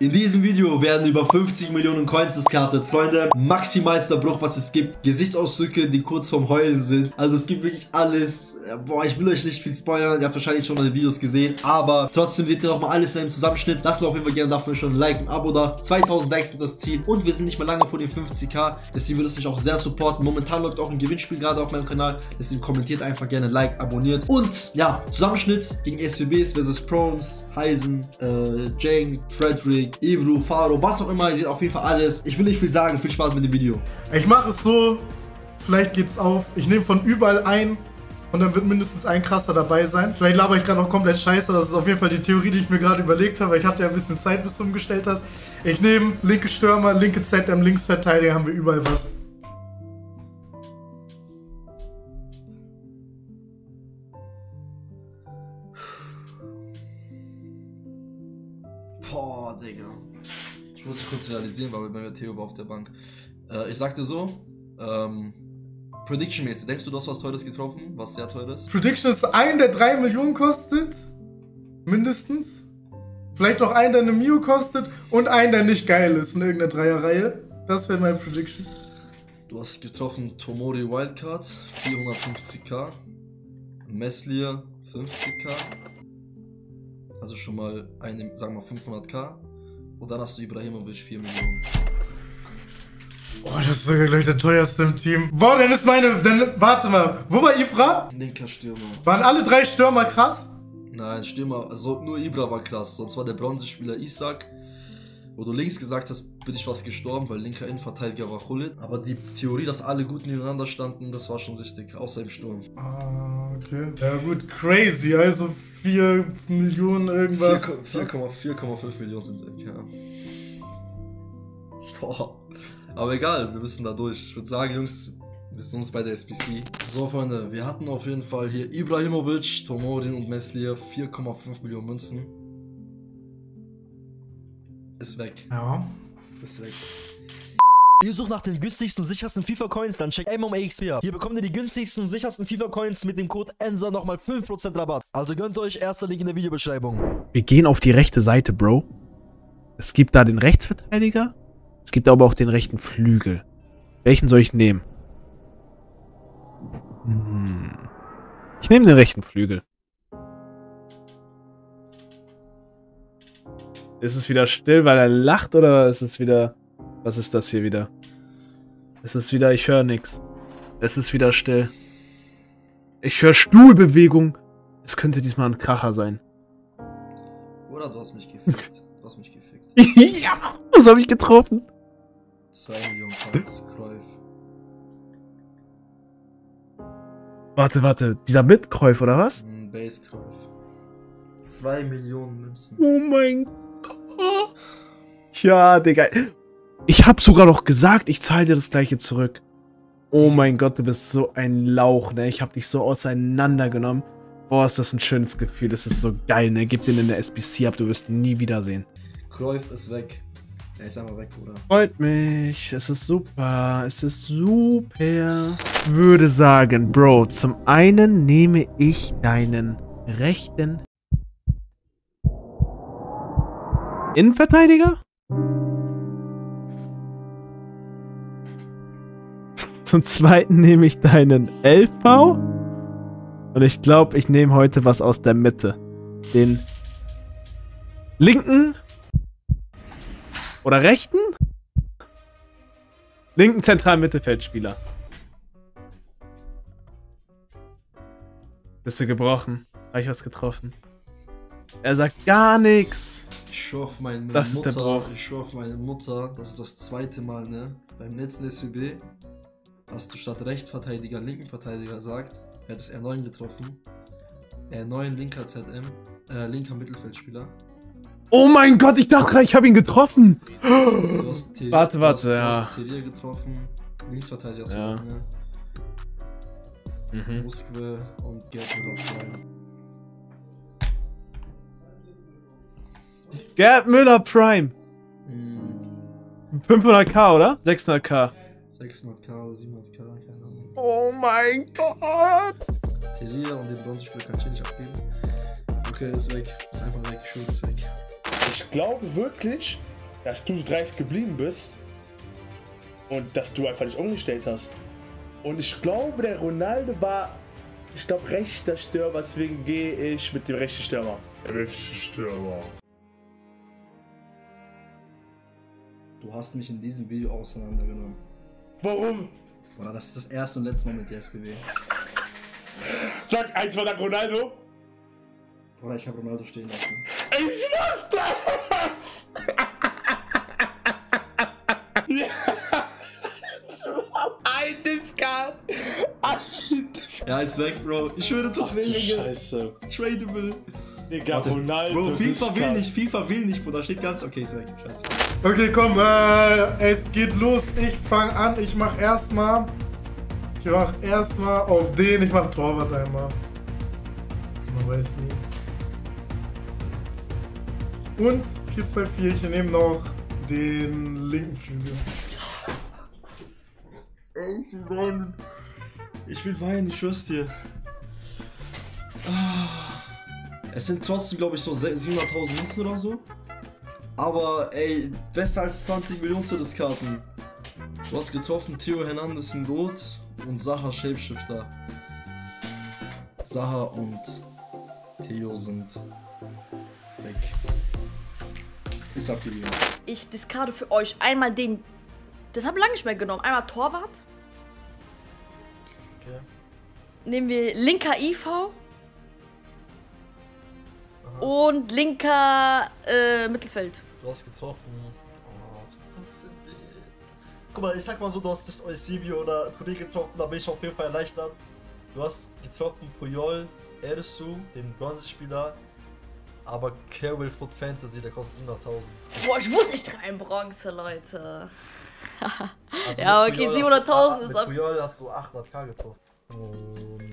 In diesem Video werden über 50 Millionen Coins diskartet. Freunde, maximalster Bruch, was es gibt. Gesichtsausdrücke, die kurz vorm Heulen sind. Also es gibt wirklich alles. Boah, ich will euch nicht viel spoilern. Ihr habt wahrscheinlich schon meine Videos gesehen. Aber trotzdem seht ihr nochmal alles in einem Zusammenschnitt. Lasst mir auf jeden Fall gerne dafür schon ein Like, ein Abo da. 2000 Likes sind das Ziel. Und wir sind nicht mehr lange vor den 50k. Deswegen würde es mich auch sehr supporten. Momentan läuft auch ein Gewinnspiel gerade auf meinem Kanal. Deswegen kommentiert einfach gerne, Like, abonniert. Und ja, Zusammenschnitt gegen SWBs versus Prones, Heisen, äh, Jane, Frederick. Ebru, Faro, was auch immer. Ihr seht auf jeden Fall alles. Ich will nicht viel sagen. Viel Spaß mit dem Video. Ich mache es so. Vielleicht geht's auf. Ich nehme von überall ein. Und dann wird mindestens ein krasser dabei sein. Vielleicht laber ich gerade noch komplett scheiße. Das ist auf jeden Fall die Theorie, die ich mir gerade überlegt habe. Ich hatte ja ein bisschen Zeit, bis du umgestellt hast. Ich nehme linke Stürmer, linke ZM, Linksverteidiger, haben wir überall was. Ich musste kurz realisieren, weil bei mir Theo war auf der Bank. Äh, ich sagte so, ähm, Prediction-mäßig, denkst du, du hast was Teures getroffen? Was sehr teures? Prediction ist ein, der 3 Millionen kostet. Mindestens. Vielleicht auch ein, der eine Mio kostet. Und ein, der nicht geil ist in irgendeiner Dreierreihe. Das wäre mein Prediction. Du hast getroffen Tomori Wildcard, 450k. Meslier, 50k. Also schon mal eine, sagen wir 500k. Und dann hast du Ibrahimovic 4 Millionen. Oh, das ist sogar gleich der teuerste im Team. Boah, dann ist meine. Dann, warte mal. Wo war Ibra? Linker Stürmer. Waren alle drei Stürmer krass? Nein, Stürmer. Also nur Ibra war krass. Sonst war der Bronzespieler Isaac. Wo du links gesagt hast, bin ich fast gestorben, weil linker Innenverteidiger war Hullit. Aber die Theorie, dass alle gut nebeneinander standen, das war schon richtig. Außer im Sturm. Ah, okay. Ja, gut, crazy. Also 4 Millionen irgendwas. 4,5 Millionen sind weg, ja. Boah. Aber egal, wir müssen da durch. Ich würde sagen, Jungs, wir sind uns bei der SPC. So, Freunde, wir hatten auf jeden Fall hier Ibrahimovic, Tomorin und Meslier 4,5 Millionen Münzen. Ist weg. Ja. Ist weg. Ihr sucht nach den günstigsten und sichersten FIFA-Coins, dann checkt MMAX4. Hier bekommt ihr die günstigsten und sichersten FIFA-Coins mit dem Code ENSA nochmal 5% Rabatt. Also gönnt euch, erster Link in der Videobeschreibung. Wir gehen auf die rechte Seite, Bro. Es gibt da den Rechtsverteidiger. Es gibt aber auch den rechten Flügel. Welchen soll ich nehmen? Hm. Ich nehme den rechten Flügel. Ist es wieder still, weil er lacht oder ist es wieder... Was ist das hier wieder? Es ist wieder... Ich höre nichts. Es ist wieder still. Ich höre Stuhlbewegung. Es könnte diesmal ein Kracher sein. Oder du hast mich gefickt. Du hast mich gefickt. ja, was habe ich getroffen? 2 Millionen Points, Kräuf. Warte, warte. Dieser Mitkräuf, oder was? Ein Base Kräuf. 2 Millionen Münzen. Oh mein Gott. Ja, Digga. Ich hab sogar noch gesagt, ich zahle dir das gleiche zurück. Oh mein Gott, du bist so ein Lauch, ne? Ich hab dich so auseinandergenommen. Boah, ist das ein schönes Gefühl. Das ist so geil, ne? Gib den in der SBC ab, du wirst ihn nie wiedersehen. Kräuf ist weg. Er ist einmal weg, Bruder. Freut mich. Es ist super. Es ist super. Ich würde sagen, Bro, zum einen nehme ich deinen rechten Innenverteidiger? Zum zweiten nehme ich deinen LV. Und ich glaube, ich nehme heute was aus der Mitte. Den linken oder rechten? Linken zentralen Mittelfeldspieler. Bist du gebrochen? Habe ich was getroffen? Er sagt gar nichts. Ich schwör auf meine das Mutter. Ist der Brauch. Ich schwör auf meine Mutter. Das ist das zweite Mal, ne? Beim letzten SUB hast du statt Rechtsverteidiger linken Verteidiger gesagt. Er hat es R9 getroffen. R9 linker ZM. Äh, linker Mittelfeldspieler. Oh mein Gott, ich dachte gerade, ich habe ihn getroffen. Du hast Thierry, warte, warte, du hast, ja. Du hast getroffen. Linksverteidiger Ja. ne? Mhm. Muskwe und Gerd Müller. Gerd Müller Prime. Mm, 500k, oder? 600k. 600k oder 700k, keine Ahnung. Oh mein Gott. Teria und den Bronzespiel kann ich hier nicht abgeben. Okay, ist weg. Ist einfach weg. Schuld ist weg. Ich glaube wirklich, dass du 30 geblieben bist und dass du einfach nicht umgestellt hast. Und ich glaube, der Ronaldo war, ich glaube, rechter Stürmer, deswegen gehe ich mit dem rechten Stürmer. Rechter Stürmer. Du hast mich in diesem Video auseinandergenommen. Warum? Oder das ist das erste und letzte Mal mit der SPW. Sag eins war dann Ronaldo. Oder ich habe Ronaldo stehen lassen. Ich wusste es! ja! Ein Discard! Ja, ist weg, Bro. Ich würde zu wenige. Scheiße. Tradable. Digga, Ronaldo. Bro, FIFA will Discard. nicht, FIFA will nicht, Bruder. Steht ganz. Okay, ist weg. Scheiße. Okay, komm, äh, es geht los. Ich fange an. Ich mach erstmal. Ich mach erstmal auf den. Ich mach Torwart einmal. Man weiß nie. Und 4-2-4. Ich nehme noch den linken Flügel. Ich will weinen. Ich will weinen, ich schwör's dir. Ah. Es sind trotzdem, glaube ich, so 700.000 Münzen oder so. Aber, ey, besser als 20 Millionen zu diskarten. Du hast getroffen, Theo Hernandez in Rot und Saha Shapeshifter. Saha und Theo sind weg. Ist abgegeben. Ich diskarde für euch einmal den. Das habe ich lange nicht mehr genommen. Einmal Torwart. Okay. Nehmen wir linker IV. Und linker äh, Mittelfeld. Du hast getroffen. Oh, trotzdem weh. Guck mal, ich sag mal so, du hast nicht Eusebio oder Touré getroffen, da bin ich auf jeden Fall erleichtert. Du hast getroffen Puyol, Ersu, den Bronzespieler, aber Carewell Foot Fantasy, der kostet 700.000. Boah, ich wusste, ich trage ein Bronze, Leute. Also Ja, okay, Puyol hast du 700.000 a- ist Mit ab- Puyol hast du 800k getroffen. Und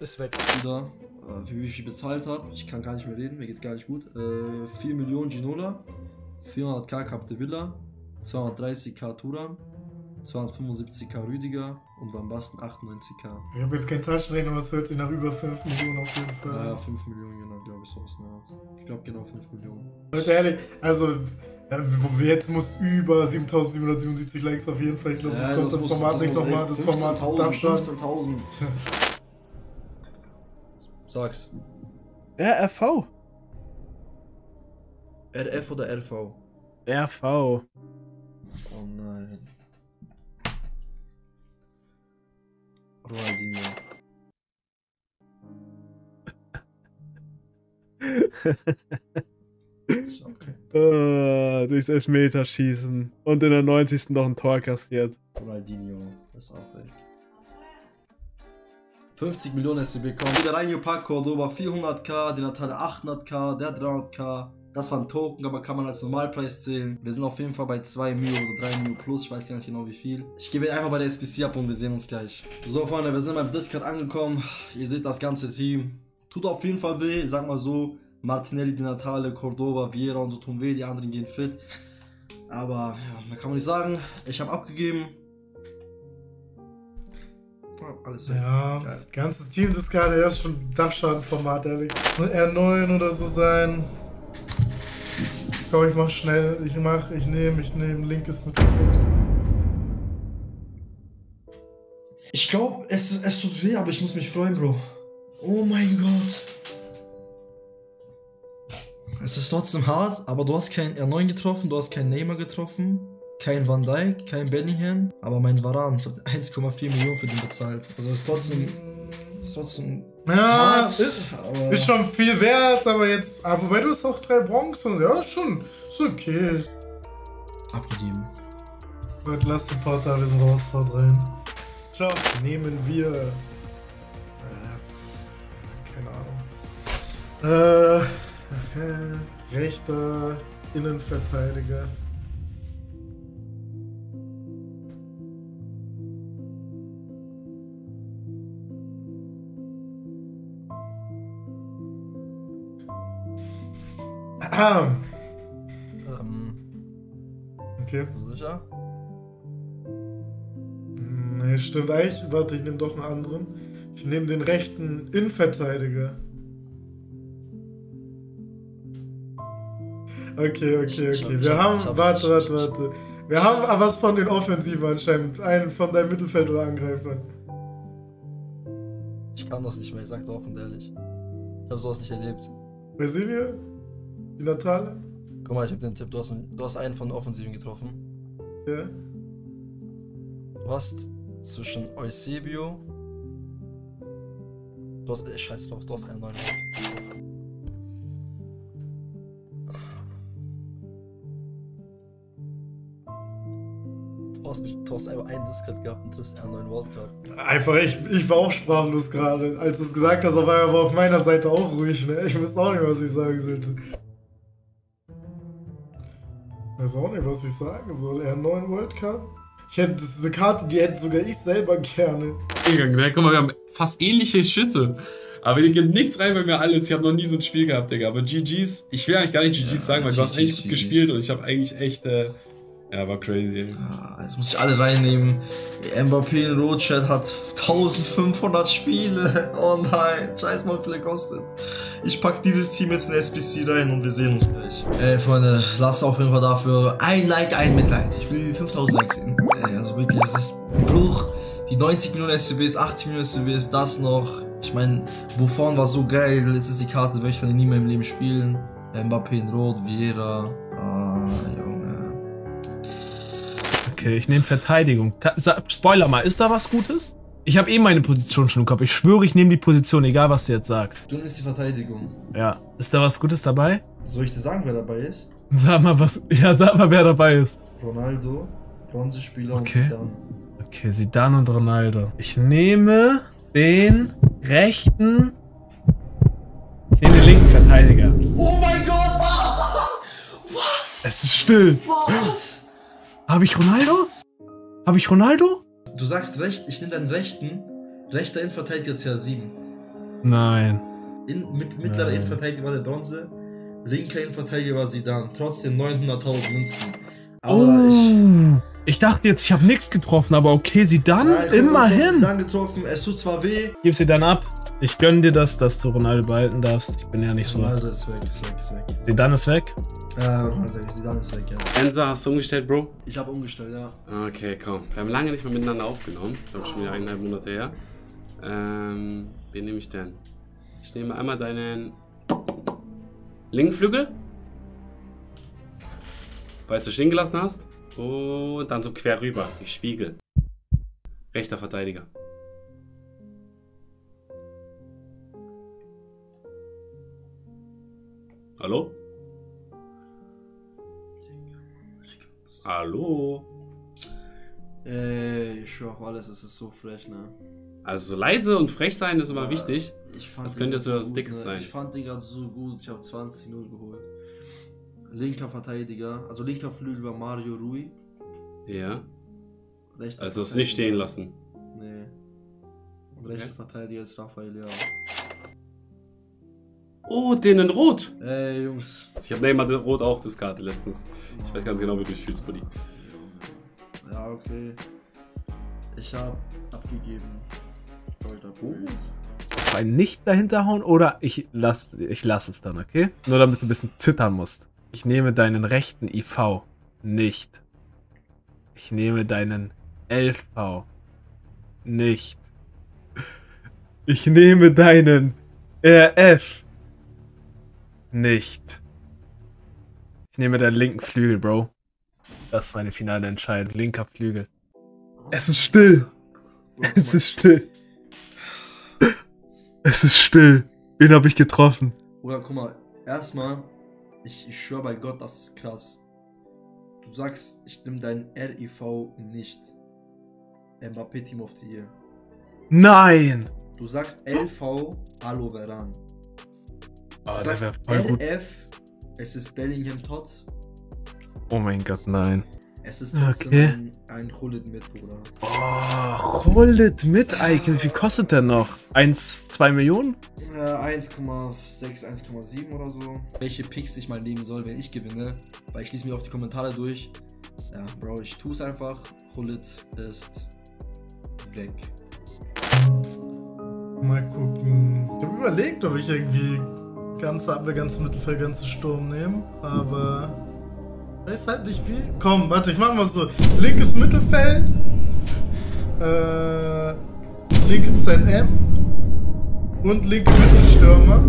ist weg. wieder, äh, wie ich viel bezahlt habe. Ich kann gar nicht mehr reden, mir geht's gar nicht gut. Äh, 4 Millionen Ginola, 400k Capdevilla, 230k Turan, 275k Rüdiger und Van Basten 98k. Ich habe jetzt keinen Taschenrechner, aber es hört sich nach über 5 Millionen auf jeden Fall. Ja, an. 5 Millionen genau, glaube ich, so ist es. Ich glaube genau 5 Millionen. Leute, ehrlich, also ja, jetzt muss über 7777 Likes auf jeden Fall. Ich glaube, das kommt das, muss- Format nicht nochmal. Das Format 15.000, darf schon. 15.000. Sag's. RRV. RF oder RV? RV. Oh nein. Ronaldinho. Okay. Äh, durchs Elfmeterschießen. Und in der 90. noch ein Tor kassiert. Ronaldinho ist auch weg. 50 Millionen SCB bekommen. Wieder reingepackt, Cordoba 400k, die Natale 800k, der 300k. Das war ein Token, aber kann man als Normalpreis zählen. Wir sind auf jeden Fall bei 2 Mio oder 3 Mio plus, ich weiß gar nicht genau wie viel. Ich gebe einfach bei der SPC ab und wir sehen uns gleich. So Freunde, wir sind beim Discord angekommen. Ihr seht das ganze Team. Tut auf jeden Fall weh, sag mal so. Martinelli, Di Natale, Cordoba, Vieira und so tun weh, die anderen gehen fit. Aber ja, mehr kann man nicht sagen. Ich habe abgegeben. Ja, alles weg. Ja, Geil. ganzes Team das gerade ja schon Dachschadenformat, ehrlich. Soll R9 oder so sein. Komm, ich mach schnell. Ich mach, ich nehme, ich nehme linkes Mittelfeld. Ich glaube, es, es tut weh, aber ich muss mich freuen, Bro. Oh mein Gott. Es ist trotzdem hart, aber du hast keinen R9 getroffen, du hast keinen Neymar getroffen, kein Van Dijk, kein Bellingham, aber mein Varan, ich habe 1,4 Millionen für den bezahlt. Also ist trotzdem, ist trotzdem Ja, hart, ist, aber ist schon viel wert, aber jetzt. Ah, wobei du hast auch drei Bronzen. Ja, ist schon. Ist okay. abgegeben. Gut, lass den Portavisen raus, haut rein. Ciao. Nehmen wir. Äh, keine Ahnung. Äh, äh, rechter Innenverteidiger. Ähm, okay. sicher? Nee, stimmt eigentlich. Warte, ich nehme doch einen anderen. Ich nehme den rechten Innenverteidiger. Okay, okay, okay. Wir haben, warte, warte, warte. Wir haben aber was von den Offensiven anscheinend. Einen von deinem Mittelfeld oder Angreifern. Ich kann das nicht mehr, ich sag dir offen und ehrlich. Ich hab sowas nicht erlebt. Brasilien? Die Natale? Guck mal, ich hab den Tipp, du hast, du hast einen von den Offensiven getroffen. Ja. Du hast zwischen Eusebio. Du hast. Äh, scheiß drauf, du hast einen neuen. Du hast, du hast einfach einen Discord gehabt und triffst einen neuen World Cup. Einfach, ich, ich war auch sprachlos gerade. Als du es gesagt hast, auf einmal war auf meiner Seite auch ruhig, ne? Ich wusste auch nicht, was ich sagen sollte. Ich weiß auch nicht, was ich sagen soll. Er einen neuen World Cup? Ich hätte das ist eine Karte, die hätte sogar ich selber gerne. Ne? Guck mal, wir haben fast ähnliche Schüsse. Aber hier geht nichts rein bei mir alles. Ich habe noch nie so ein Spiel gehabt, Digga. Aber GG's, ich will eigentlich gar nicht GG's Ja, sagen, weil du hast eigentlich gut GG's. gespielt und ich habe eigentlich echt, äh, ja, war crazy. Ah, Jetzt muss ich alle reinnehmen. Mbappé in Rothschild hat 1500 Spiele. Oh nein, scheiß mal, wie viel er kostet. Ich pack dieses Team jetzt in SBC rein und wir sehen uns gleich. Ey, Freunde, lasst auf jeden Fall dafür ein Like, ein Mitleid. Ich will 5000 Likes sehen. Ey, also wirklich, es ist Bruch. Die 90 Millionen SCBs, 80 Millionen SCBs, das noch. Ich meine, Buffon war so geil. Jetzt ist die Karte weg, ich kann die nie mehr im Leben spielen. Mbappé in Rot, Vieira. Ah, Junge. Okay, ich nehme Verteidigung. Ta Spoiler mal, ist da was Gutes? Ich habe eh meine Position schon im Kopf. Ich schwöre, ich nehme die Position, egal was du jetzt sagst. Du nimmst die Verteidigung. Ja. Ist da was Gutes dabei? Soll ich dir sagen, wer dabei ist? Sag mal was. Ja, sag mal, wer dabei ist. Ronaldo, Bronzespieler Okay. und Zidane. Okay, Zidane und Ronaldo. Ich nehme den rechten. Ich nehme den linken Verteidiger. Oh mein Gott, was? Es ist still. Was? Habe ich Ronaldo? Habe ich Ronaldo? Du sagst recht, ich nehme deinen rechten. Rechter Innenverteidiger CR7. Nein. In, mit, mittlerer Nein. Innenverteidiger war der Bronze. Linker Innenverteidiger war Zidane. Trotzdem 900.000 Münzen. Aber Oh. Ich dachte jetzt, ich habe nichts getroffen, aber okay, Zidane, Nein, guck mal, du hast immerhin. Zidane getroffen. Es tut zwar weh. Gib sie dann ab. Ich gönn dir das, dass du Ronaldo behalten darfst. Ich bin ja nicht so. Ronaldo ist weg, ist weg, ist weg. Zidane ist weg. Äh, Ronaldo ist weg, Zidane ist weg, ja. Enza, hast du umgestellt, Bro? Ich habe umgestellt, ja. Okay, komm. Wir haben lange nicht mehr miteinander aufgenommen. Ich glaube schon wieder eineinhalb Monate her. Ähm, wen nehme ich denn? Ich nehme einmal deinen linken Flügel. Weil du stehen gelassen hast. Und dann so quer rüber. Ich spiegel. Rechter Verteidiger. Hallo? Hallo? Ey, ich schwör auf alles, es ist so frech, ne? Also so leise und frech sein ist immer Ja. wichtig. Ich fand Das könnte so was Dickes ne? sein. Ich fand die gerade so gut. Ich habe 20-0 geholt. Linker Verteidiger, also linker Flügel war Mario Rui. Ja. Rechter Also es nicht stehen lassen. Nee. Und rechter Okay. Verteidiger ist Raphael, ja. Oh, den in Rot. Ey, Jungs. Ich habe Neymar den Rot auch das Karte letztens. Ich weiß ganz genau, wie du dich fühlst, Buddy. Ja, okay. Ich hab abgegeben. Abgegeben. Ein nicht dahinter hauen oder ich lass, ich lass es dann, okay? Nur damit du ein bisschen zittern musst. Ich nehme deinen rechten IV nicht. Ich nehme deinen LV nicht. Ich nehme deinen RF nicht. Ich nehme deinen linken Flügel, Bro. Das ist meine finale Entscheidung. Linker Flügel. Es ist still. Es ist still. Es ist still. Wen habe ich getroffen? Oder guck mal, erstmal, ich, ich schwör bei Gott, das ist krass. Du sagst, ich nehme deinen RIV nicht. Mbappé Team of the Year. Nein! Du sagst LV Aloe Veran. Oh, der wäre sagst voll gut. Es ist Bellingham Tots. Oh mein Gott, nein. Es ist trotzdem Okay. ein, ein Hullet mit, Bruder. Oh, hol it mit, Icon. Wie kostet der noch? 1, 2 Millionen? Äh, 1,6, 1,7 oder so. Welche Picks ich mal nehmen soll, wenn ich gewinne. Weil ich lese mir auf die Kommentare durch. Ja, Bro, ich tue es einfach. Hullet ist weg. Mal gucken. Ich habe überlegt, ob ich irgendwie ganze Abwehr, ganze Mittelfeld, ganze Sturm nehmen, aber weiß halt nicht wie. Komm, warte, ich mach mal so. Linkes Mittelfeld, äh, linke ZM und linke Mittelstürmer.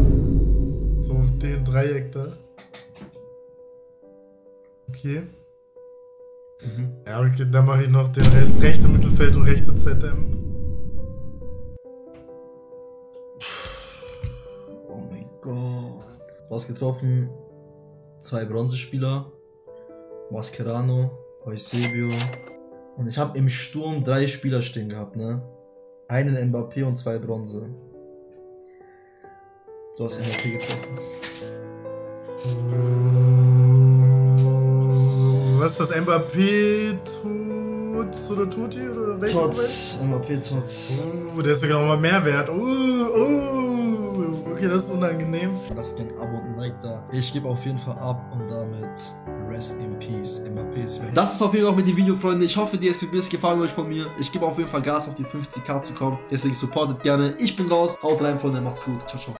So, den Dreieck da. Okay. Ja, okay, dann mache ich noch den Rest. Rechte Mittelfeld und rechte ZM. Was getroffen? Zwei Bronzespieler. Mascherano, Eusebio. Und ich habe im Sturm drei Spieler stehen gehabt, ne? Einen Mbappé und zwei Bronze. Du hast Mbappé getroffen. Was ist das? Mbappé tut oder Tuti oder welcher Tots, Mbappé Tots. Uh, der ist sogar noch mal mehr wert. Uh, uh. Okay, das ist unangenehm. Lasst gerne ein Abo und ein Like da. Ich gebe auf jeden Fall ab und damit Rest in Peace. Ist weg. Das ist auf jeden Fall mit dem Video, Freunde. Ich hoffe, dir ist es gefallen euch von mir. Ich gebe auf jeden Fall Gas, auf die 50k zu kommen. Deswegen supportet gerne. Ich bin raus. Haut rein, Freunde. Macht's gut. Ciao, ciao.